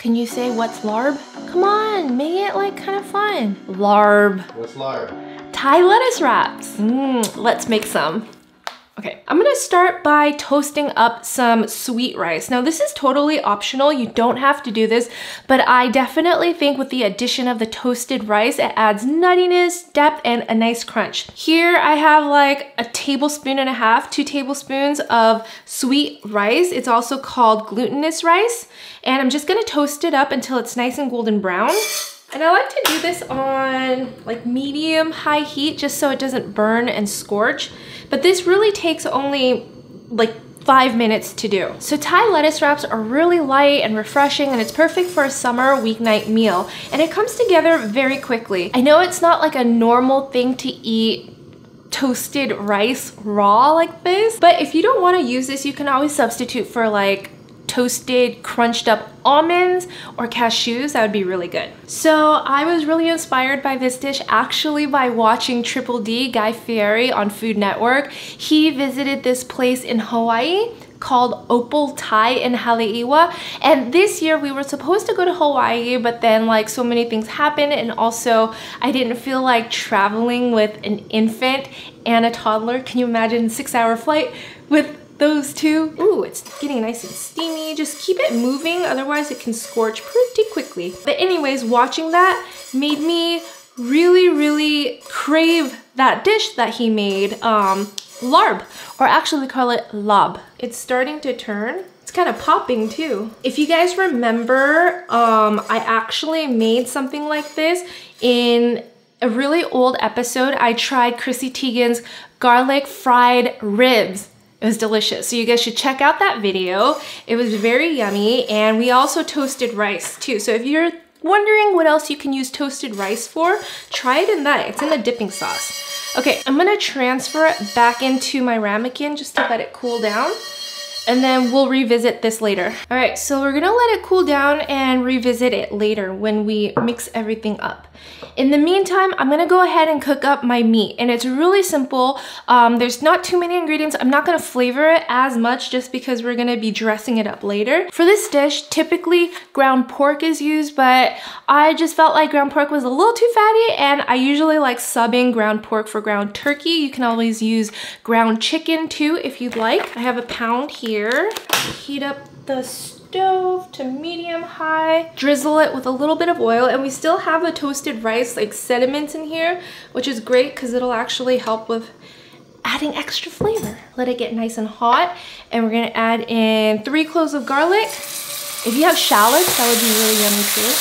Can you say what's larb? Come on, make it like kind of fun. Larb. What's larb? Thai lettuce wraps. Mmm, let's make some. Okay, I'm gonna start by toasting up some sweet rice. Now this is totally optional, you don't have to do this, but I definitely think with the addition of the toasted rice, it adds nuttiness, depth, and a nice crunch. Here I have like a tablespoon and a half, two tablespoons of sweet rice. It's also called glutinous rice. And I'm just gonna toast it up until it's nice and golden brown. And I like to do this on like medium high heat just so it doesn't burn and scorch. But this really takes only like five minutes to do. So Thai lettuce wraps are really light and refreshing and it's perfect for a summer weeknight meal. And it comes together very quickly. I know it's not like a normal thing to eat toasted rice raw like this, but if you don't want to use this, you can always substitute for like toasted, crunched up almonds or cashews, that would be really good. So I was really inspired by this dish actually by watching Triple D, Guy Fieri on Food Network. He visited this place in Hawaii called Opal Thai in Haleiwa. And this year we were supposed to go to Hawaii, but then like so many things happened. And also I didn't feel like traveling with an infant and a toddler. Can you imagine six hour flight with those two. Ooh, it's getting nice and steamy. Just keep it moving, otherwise it can scorch pretty quickly. But anyways, watching that made me really, really crave that dish that he made, um, larb, or actually call it lob. It's starting to turn. It's kind of popping too. If you guys remember, um, I actually made something like this in a really old episode. I tried Chrissy Teigen's garlic fried ribs it was delicious. So you guys should check out that video. It was very yummy. And we also toasted rice too. So if you're wondering what else you can use toasted rice for, try it in that. It's in the dipping sauce. Okay, I'm gonna transfer it back into my ramekin just to let it cool down and then we'll revisit this later. All right, so we're gonna let it cool down and revisit it later when we mix everything up. In the meantime, I'm gonna go ahead and cook up my meat and it's really simple. Um, there's not too many ingredients. I'm not gonna flavor it as much just because we're gonna be dressing it up later. For this dish, typically ground pork is used, but I just felt like ground pork was a little too fatty and I usually like subbing ground pork for ground turkey. You can always use ground chicken too if you'd like. I have a pound here. Heat up the stove to medium high, drizzle it with a little bit of oil, and we still have the toasted rice like sediments in here, which is great because it'll actually help with adding extra flavor. Let it get nice and hot, and we're gonna add in three cloves of garlic. If you have shallots, that would be really yummy too.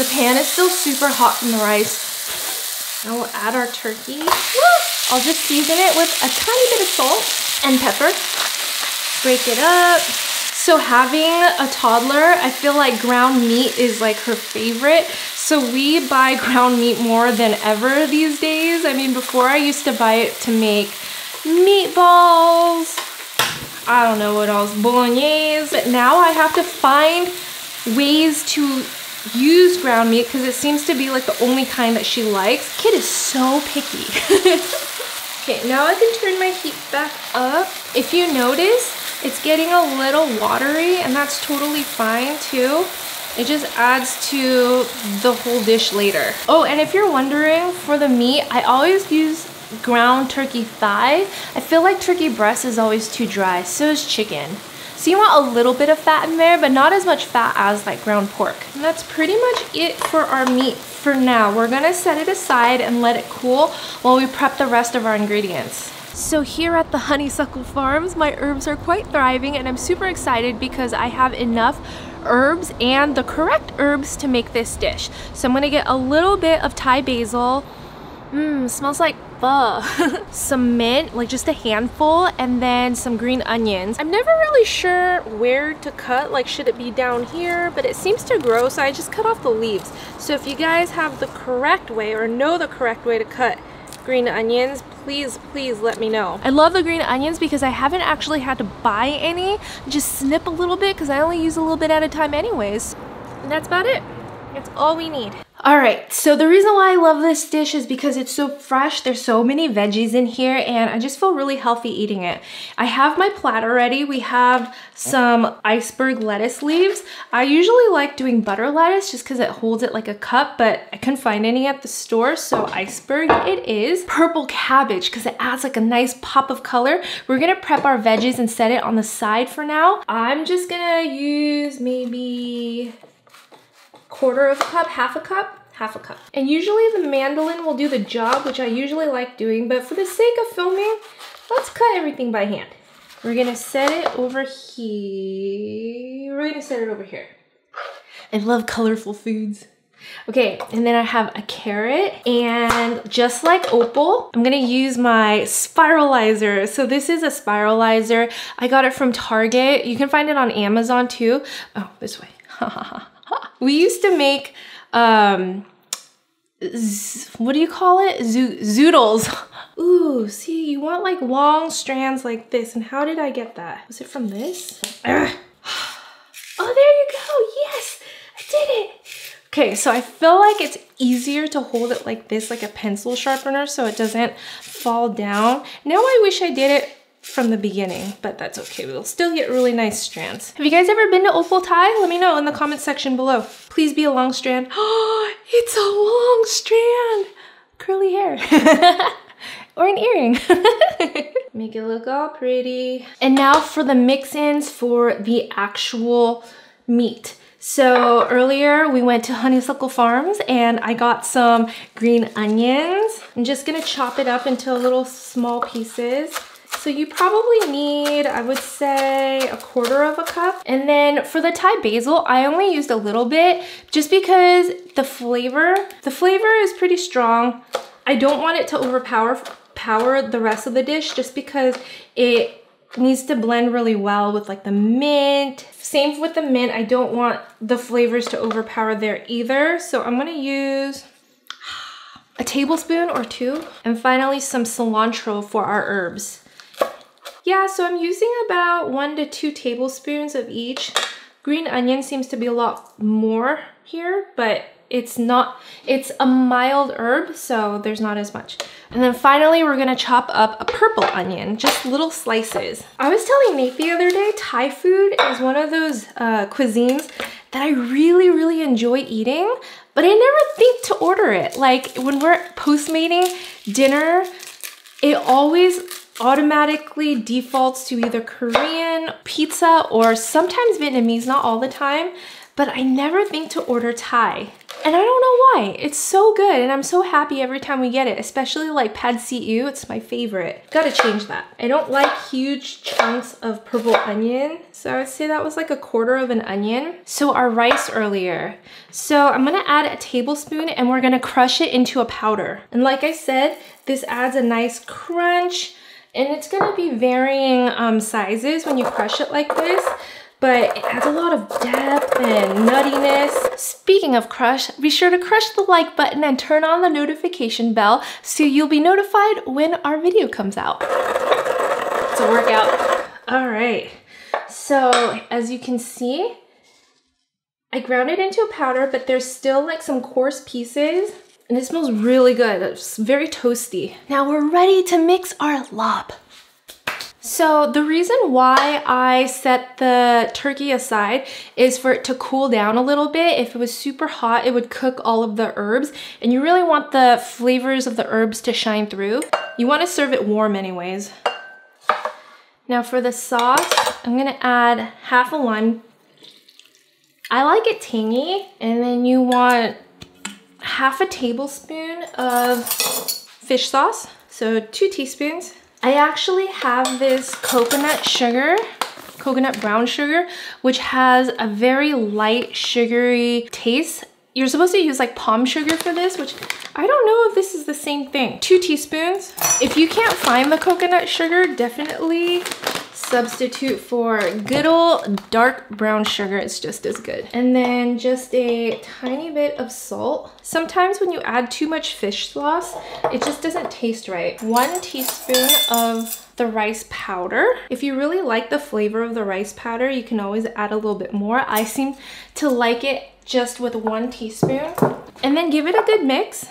The pan is still super hot from the rice. Now we'll add our turkey. I'll just season it with a tiny bit of salt and pepper. Break it up. So having a toddler, I feel like ground meat is like her favorite. So we buy ground meat more than ever these days. I mean, before I used to buy it to make meatballs, I don't know what else, bolognese. But now I have to find ways to use ground meat because it seems to be like the only kind that she likes. Kid is so picky. okay, now I can turn my heat back up. If you notice, it's getting a little watery and that's totally fine too. It just adds to the whole dish later. Oh, and if you're wondering for the meat, I always use ground turkey thigh. I feel like turkey breast is always too dry, so is chicken. So you want a little bit of fat in there, but not as much fat as like ground pork. And that's pretty much it for our meat for now. We're gonna set it aside and let it cool while we prep the rest of our ingredients. So here at the Honeysuckle Farms, my herbs are quite thriving and I'm super excited because I have enough herbs and the correct herbs to make this dish. So I'm gonna get a little bit of Thai basil. Mmm, smells like pho. some mint, like just a handful, and then some green onions. I'm never really sure where to cut, like should it be down here, but it seems to grow, so I just cut off the leaves. So if you guys have the correct way or know the correct way to cut green onions, please, please let me know. I love the green onions because I haven't actually had to buy any. Just snip a little bit because I only use a little bit at a time anyways. And that's about it. That's all we need. All right, so the reason why I love this dish is because it's so fresh. There's so many veggies in here and I just feel really healthy eating it. I have my platter ready. We have some iceberg lettuce leaves. I usually like doing butter lettuce just because it holds it like a cup, but I couldn't find any at the store, so iceberg it is. Purple cabbage because it adds like a nice pop of color. We're gonna prep our veggies and set it on the side for now. I'm just gonna use maybe quarter of a cup, half a cup, half a cup. And usually the mandolin will do the job, which I usually like doing, but for the sake of filming, let's cut everything by hand. We're gonna set it over here. We're gonna set it over here. I love colorful foods. Okay, and then I have a carrot and just like Opal, I'm gonna use my spiralizer. So this is a spiralizer. I got it from Target. You can find it on Amazon too. Oh, this way. we used to make, um, what do you call it? zoodles. Ooh, see, you want like long strands like this. And how did I get that? Was it from this? Oh, there you go. Yes, I did it. Okay, so I feel like it's easier to hold it like this, like a pencil sharpener, so it doesn't fall down. Now I wish I did it from the beginning, but that's okay. We'll still get really nice strands. Have you guys ever been to Opal Thai? Let me know in the comment section below. Please be a long strand. Oh, it's a long strand. Curly hair. or an earring. Make it look all pretty. And now for the mix-ins for the actual meat. So earlier we went to Honeysuckle Farms and I got some green onions. I'm just gonna chop it up into little small pieces. So you probably need, I would say, a quarter of a cup. And then for the Thai basil, I only used a little bit just because the flavor, the flavor is pretty strong. I don't want it to overpower power the rest of the dish just because it needs to blend really well with like the mint. Same with the mint, I don't want the flavors to overpower there either. So I'm gonna use a tablespoon or two. And finally some cilantro for our herbs. Yeah, so I'm using about one to two tablespoons of each. Green onion seems to be a lot more here, but it's not, it's a mild herb, so there's not as much. And then finally, we're gonna chop up a purple onion, just little slices. I was telling Nate the other day, Thai food is one of those uh, cuisines that I really, really enjoy eating, but I never think to order it. Like when we're postmating dinner, it always automatically defaults to either Korean, pizza, or sometimes Vietnamese, not all the time, but I never think to order Thai. And I don't know why. It's so good and I'm so happy every time we get it, especially like pad see ew. It's my favorite. Gotta change that. I don't like huge chunks of purple onion. So I would say that was like a quarter of an onion. So our rice earlier. So I'm gonna add a tablespoon and we're gonna crush it into a powder. And like I said, this adds a nice crunch and it's gonna be varying um, sizes when you crush it like this but it adds a lot of depth and nuttiness. Speaking of crush, be sure to crush the like button and turn on the notification bell so you'll be notified when our video comes out. It's a workout. All right, so as you can see, I ground it into a powder, but there's still like some coarse pieces and it smells really good. It's very toasty. Now we're ready to mix our lop. So the reason why I set the turkey aside is for it to cool down a little bit. If it was super hot, it would cook all of the herbs and you really want the flavors of the herbs to shine through. You want to serve it warm anyways. Now for the sauce, I'm gonna add half a lime. I like it tangy and then you want half a tablespoon of fish sauce, so two teaspoons. I actually have this coconut sugar, coconut brown sugar, which has a very light sugary taste. You're supposed to use like palm sugar for this, which I don't know if this is the same thing. Two teaspoons. If you can't find the coconut sugar, definitely substitute for good old dark brown sugar. It's just as good. And then just a tiny bit of salt. Sometimes when you add too much fish sauce, it just doesn't taste right. One teaspoon of the rice powder. If you really like the flavor of the rice powder, you can always add a little bit more. I seem to like it just with one teaspoon. And then give it a good mix.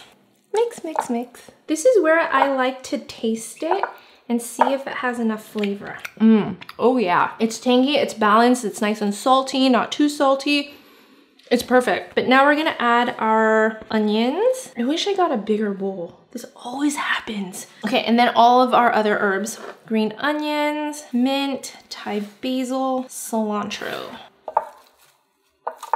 Mix, mix, mix. This is where I like to taste it and see if it has enough flavor. Mmm, oh yeah. It's tangy, it's balanced, it's nice and salty, not too salty. It's perfect. But now we're gonna add our onions. I wish I got a bigger bowl. This always happens. Okay, and then all of our other herbs. Green onions, mint, Thai basil, cilantro.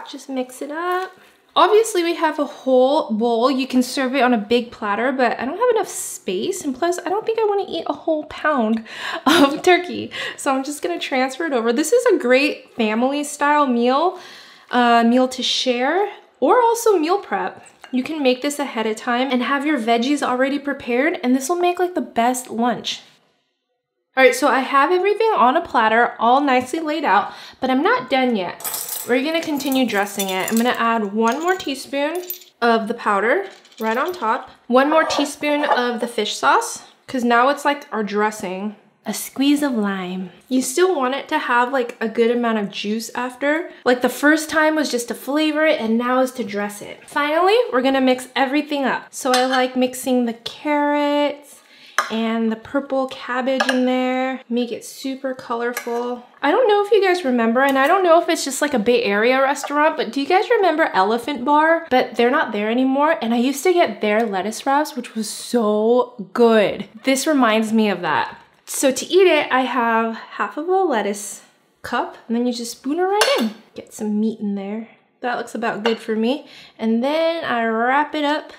Just mix it up. Obviously we have a whole bowl. You can serve it on a big platter, but I don't have enough space. And plus I don't think I wanna eat a whole pound of turkey. So I'm just gonna transfer it over. This is a great family style meal, uh, meal to share, or also meal prep. You can make this ahead of time and have your veggies already prepared and this will make like the best lunch. All right, so I have everything on a platter, all nicely laid out, but I'm not done yet. We're gonna continue dressing it. I'm gonna add one more teaspoon of the powder right on top. One more teaspoon of the fish sauce, because now it's like our dressing. A squeeze of lime. You still want it to have like a good amount of juice after. Like the first time was just to flavor it and now is to dress it. Finally, we're gonna mix everything up. So I like mixing the carrots, and the purple cabbage in there. Make it super colorful. I don't know if you guys remember, and I don't know if it's just like a Bay Area restaurant, but do you guys remember Elephant Bar? But they're not there anymore, and I used to get their lettuce wraps, which was so good. This reminds me of that. So to eat it, I have half of a lettuce cup, and then you just spoon it right in. Get some meat in there. That looks about good for me. And then I wrap it up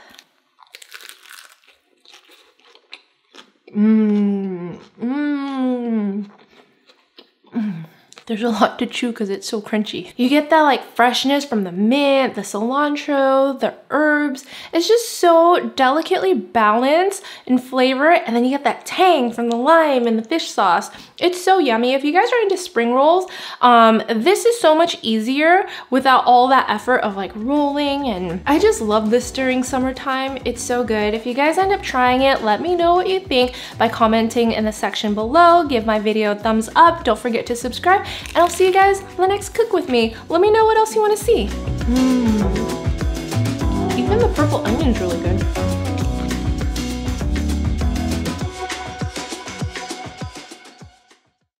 Mmm. Mmm. Mm. There's a lot to chew because it's so crunchy. You get that like freshness from the mint, the cilantro, the herbs. It's just so delicately balanced in flavor. And then you get that tang from the lime and the fish sauce. It's so yummy. If you guys are into spring rolls, um, this is so much easier without all that effort of like rolling. And I just love this during summertime. It's so good. If you guys end up trying it, let me know what you think by commenting in the section below. Give my video a thumbs up. Don't forget to subscribe and I'll see you guys on the next Cook With Me. Let me know what else you wanna see. Mm. Even the purple onion's really good.